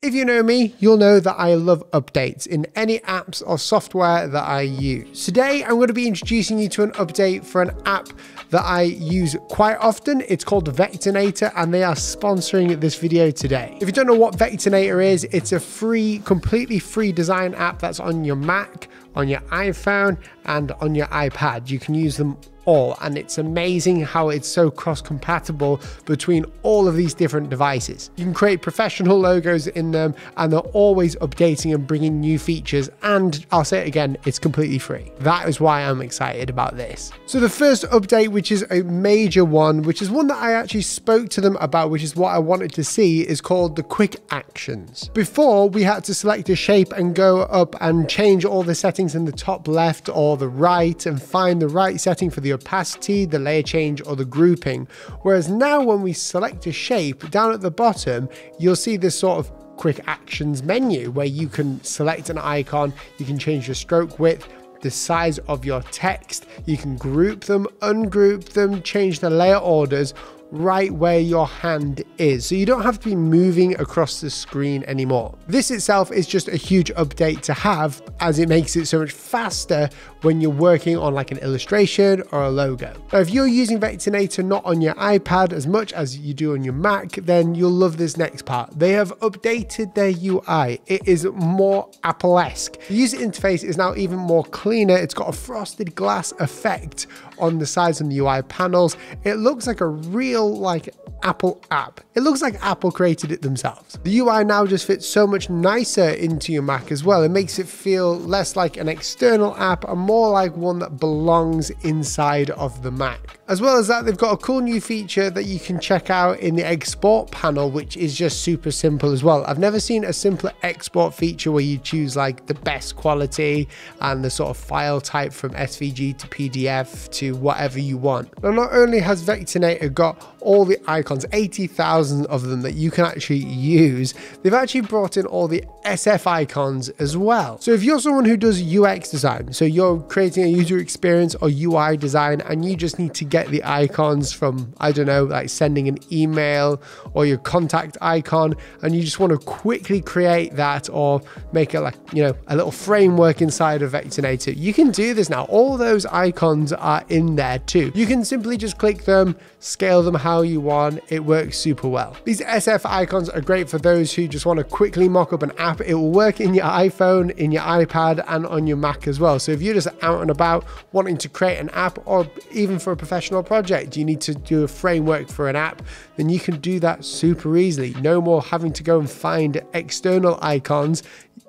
If you know me, you'll know that I love updates in any apps or software that I use. Today, I'm going to be introducing you to an update for an app that I use quite often. It's called Vectornator and they are sponsoring this video today. If you don't know what Vectornator is, it's a free, completely free design app that's on your Mac, on your iPhone, and on your iPad. You can use them all and it's amazing how it's so cross compatible between all of these different devices. You can create professional logos in them and they're always updating and bringing new features and I'll say it again, it's completely free. That is why I'm excited about this. So the first update, which is a major one, which is one that I actually spoke to them about, which is what I wanted to see, is called the quick actions. Before we had to select a shape and go up and change all the settings in the top left or the right and find the right setting for the opacity, the layer change, or the grouping. Whereas now when we select a shape, down at the bottom, you'll see this sort of quick actions menu where you can select an icon, you can change your stroke width, the size of your text, you can group them, ungroup them, change the layer orders, right where your hand is. So you don't have to be moving across the screen anymore. This itself is just a huge update to have as it makes it so much faster when you're working on like an illustration or a logo. Now, if you're using Vectornator not on your iPad as much as you do on your Mac, then you'll love this next part. They have updated their UI. It is more Apple-esque. The user interface is now even more cleaner. It's got a frosted glass effect on the sides and the UI panels. It looks like a real like Apple app. It looks like Apple created it themselves. The UI now just fits so much nicer into your Mac as well. It makes it feel less like an external app and more like one that belongs inside of the Mac. As well as that, they've got a cool new feature that you can check out in the export panel, which is just super simple as well. I've never seen a simpler export feature where you choose like the best quality and the sort of file type from SVG to PDF to whatever you want. Now, not only has Vectornator got all the icons, 80,000 of them that you can actually use, they've actually brought in all the SF icons as well. So if you're someone who does UX design, so you're creating a user experience or UI design and you just need to get get the icons from, I don't know, like sending an email or your contact icon, and you just want to quickly create that or make it like, you know, a little framework inside of Vectornator, you can do this now. All those icons are in there too. You can simply just click them, scale them how you want. It works super well. These SF icons are great for those who just want to quickly mock up an app. It will work in your iPhone, in your iPad, and on your Mac as well. So if you're just out and about wanting to create an app or even for a professional project, you need to do a framework for an app, then you can do that super easily. No more having to go and find external icons.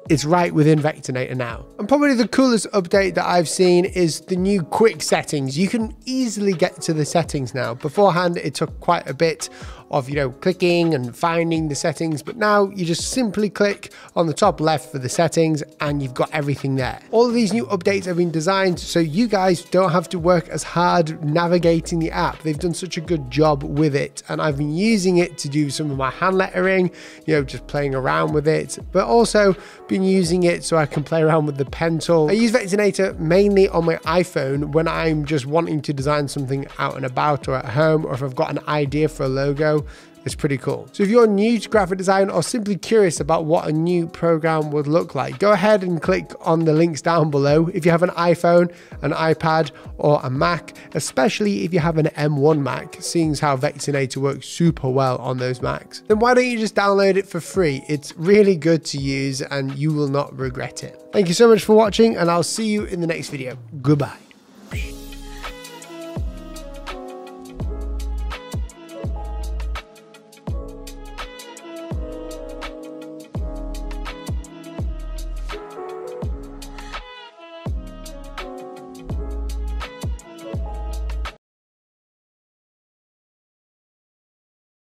It's right within Vectornator now. And probably the coolest update that I've seen is the new quick settings. You can easily get to the settings now. Beforehand, it took quite a bit of, you know, clicking and finding the settings, but now you just simply click on the top left for the settings and you've got everything there. All of these new updates have been designed so you guys don't have to work as hard navigating the app. They've done such a good job with it and I've been using it to do some of my hand lettering, you know, just playing around with it, but also been using it so I can play around with the pen tool. I use Vectornator mainly on my iPhone when I'm just wanting to design something out and about or at home or if I've got an idea for a logo it's pretty cool. So if you're new to graphic design or simply curious about what a new program would look like, go ahead and click on the links down below. If you have an iPhone, an iPad, or a Mac, especially if you have an M1 Mac, seeing how Vectornator works super well on those Macs, then why don't you just download it for free? It's really good to use and you will not regret it. Thank you so much for watching and I'll see you in the next video. Goodbye.